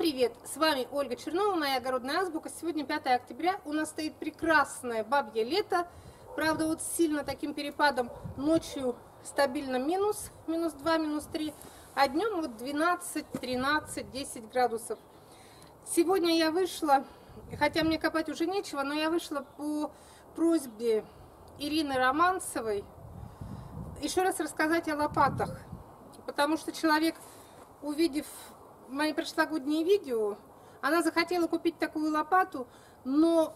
привет! С вами Ольга Чернова, моя огородная азбука. Сегодня 5 октября. У нас стоит прекрасное бабье лето. Правда, вот сильно таким перепадом ночью стабильно минус, минус 2, минус 3, а днем вот 12, 13, 10 градусов. Сегодня я вышла, хотя мне копать уже нечего, но я вышла по просьбе Ирины Романцевой еще раз рассказать о лопатах. Потому что человек, увидев мои прошлогодние видео, она захотела купить такую лопату, но,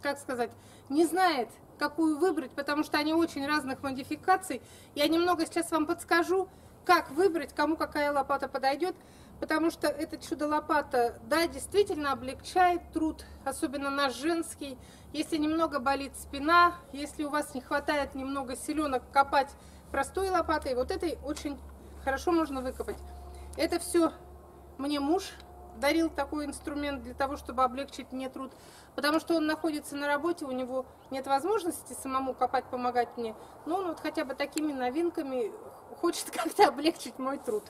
как сказать, не знает, какую выбрать, потому что они очень разных модификаций. Я немного сейчас вам подскажу, как выбрать, кому какая лопата подойдет, потому что эта чудо-лопата, да, действительно облегчает труд, особенно наш женский. Если немного болит спина, если у вас не хватает немного силенок копать простой лопатой, вот этой очень хорошо можно выкопать. Это все мне муж дарил такой инструмент для того, чтобы облегчить мне труд, потому что он находится на работе, у него нет возможности самому копать, помогать мне, но он вот хотя бы такими новинками хочет как-то облегчить мой труд.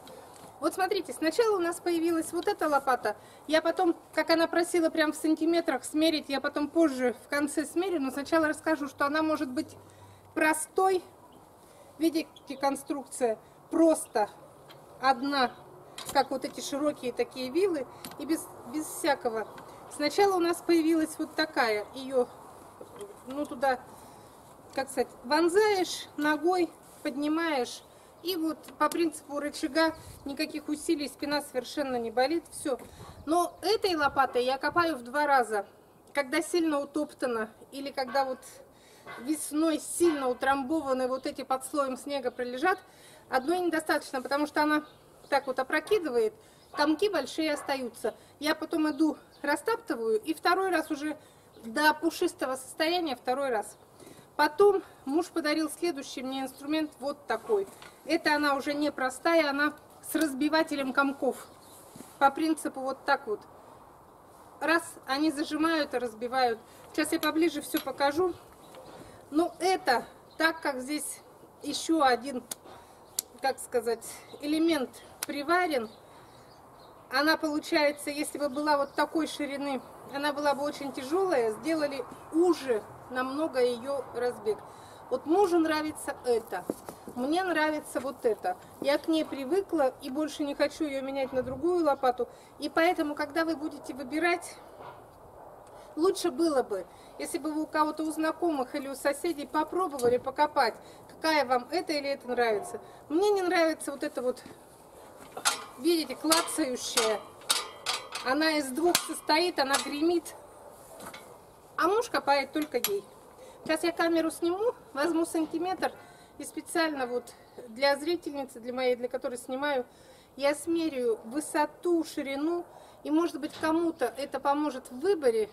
Вот смотрите, сначала у нас появилась вот эта лопата, я потом, как она просила прям в сантиметрах смерить, я потом позже в конце смерю, но сначала расскажу, что она может быть простой, видите конструкция, просто одна как вот эти широкие такие вилы, и без, без всякого. Сначала у нас появилась вот такая, ее, ну, туда, как сказать, вонзаешь ногой, поднимаешь, и вот по принципу рычага никаких усилий, спина совершенно не болит, все. Но этой лопатой я копаю в два раза. Когда сильно утоптано, или когда вот весной сильно утрамбованы вот эти под слоем снега пролежат, одной недостаточно, потому что она так вот опрокидывает, комки большие остаются. Я потом иду, растаптываю, и второй раз уже до пушистого состояния, второй раз. Потом муж подарил следующий мне инструмент, вот такой. Это она уже не простая, она с разбивателем комков. По принципу вот так вот. Раз, они зажимают и разбивают. Сейчас я поближе все покажу. Ну, это, так как здесь еще один, как сказать, элемент приварен, она получается, если бы была вот такой ширины, она была бы очень тяжелая, сделали уже намного ее разбег. Вот мужу нравится это, мне нравится вот это. Я к ней привыкла и больше не хочу ее менять на другую лопату. И поэтому, когда вы будете выбирать, лучше было бы, если бы вы у кого-то у знакомых или у соседей попробовали покопать, какая вам это или это нравится. Мне не нравится вот это вот видите, клацающая. Она из двух состоит, она гремит. А муж копает только ей. Сейчас я камеру сниму, возьму сантиметр и специально вот для зрительницы, для моей, для которой снимаю, я смерю высоту, ширину. И может быть кому-то это поможет в выборе.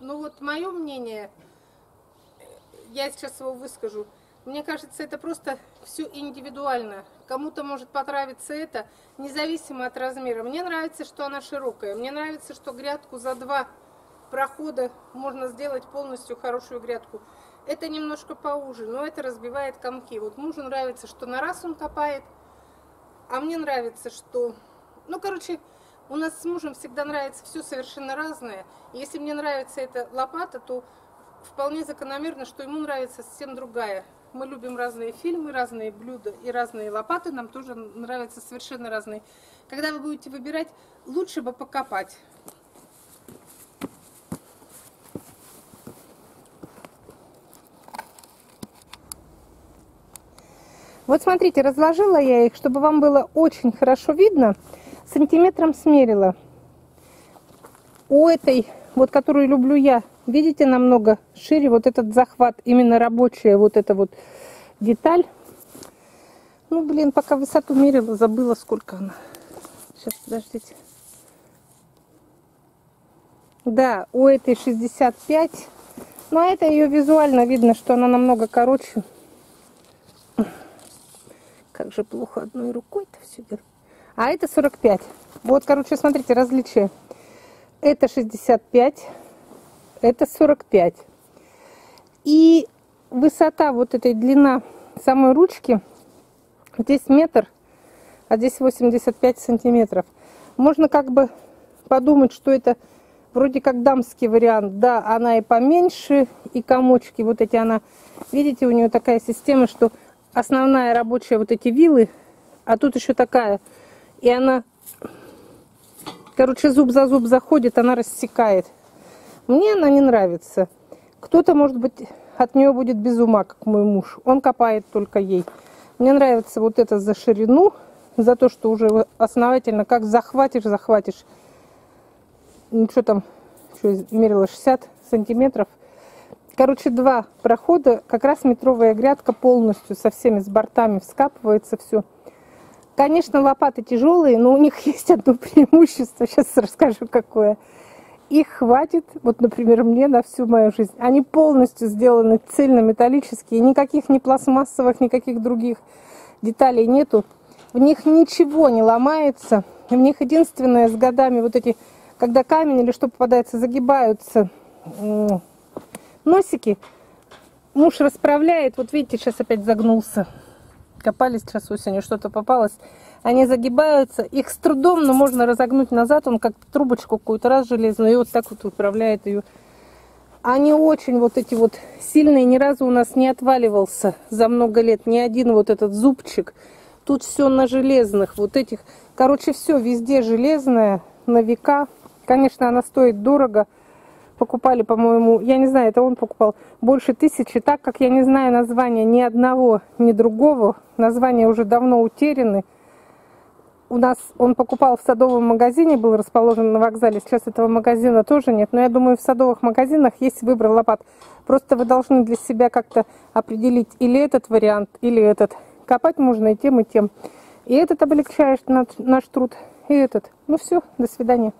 Но вот мое мнение, я сейчас его выскажу. Мне кажется, это просто все индивидуально. Кому-то может понравиться это, независимо от размера. Мне нравится, что она широкая. Мне нравится, что грядку за два прохода можно сделать полностью хорошую грядку. Это немножко поуже, но это разбивает комки. Вот мужу нравится, что на раз он копает, а мне нравится, что... Ну, короче, у нас с мужем всегда нравится все совершенно разное. Если мне нравится эта лопата, то вполне закономерно, что ему нравится совсем другая. Мы любим разные фильмы, разные блюда и разные лопаты. Нам тоже нравятся совершенно разные. Когда вы будете выбирать, лучше бы покопать. Вот смотрите, разложила я их, чтобы вам было очень хорошо видно. Сантиметром смерила. У этой, вот которую люблю я, Видите, намного шире вот этот захват, именно рабочая вот эта вот деталь. Ну, блин, пока высоту мерила, забыла, сколько она. Сейчас, подождите. Да, у этой 65. Но это ее визуально видно, что она намного короче. Как же плохо одной рукой-то все делать. А это 45. Вот, короче, смотрите, различие. Это 65 это 45. И высота вот этой длина самой ручки, здесь метр, а здесь 85 сантиметров. Можно как бы подумать, что это вроде как дамский вариант. Да, она и поменьше, и комочки вот эти она... Видите, у нее такая система, что основная рабочая вот эти вилы, а тут еще такая. И она, короче, зуб за зуб заходит, она рассекает. Мне она не нравится. Кто-то, может быть, от нее будет без ума, как мой муж. Он копает только ей. Мне нравится вот это за ширину, за то, что уже основательно, как захватишь, захватишь. Ну, что там, что мерила 60 сантиметров. Короче, два прохода, как раз метровая грядка полностью со всеми с бортами вскапывается все. Конечно, лопаты тяжелые, но у них есть одно преимущество, сейчас расскажу какое. Их хватит, вот, например, мне на всю мою жизнь. Они полностью сделаны цельнометаллические, никаких ни пластмассовых, никаких других деталей нету. В них ничего не ломается. В них единственное с годами вот эти, когда камень или что попадается, загибаются носики. Муж расправляет, вот видите, сейчас опять загнулся. Копались сейчас осенью, что-то попалось. Они загибаются, их с трудом, но можно разогнуть назад. Он как трубочку какую-то раз железную и вот так вот управляет ее. Они очень вот эти вот сильные, ни разу у нас не отваливался за много лет ни один вот этот зубчик. Тут все на железных, вот этих. Короче, все везде железное, на века. Конечно, она стоит дорого. Покупали, по-моему, я не знаю, это он покупал, больше тысячи. Так как я не знаю названия ни одного, ни другого, названия уже давно утеряны. У нас он покупал в садовом магазине, был расположен на вокзале. Сейчас этого магазина тоже нет. Но я думаю, в садовых магазинах есть выбор лопат. Просто вы должны для себя как-то определить или этот вариант, или этот. Копать можно и тем, и тем. И этот облегчает наш, наш труд, и этот. Ну все, до свидания.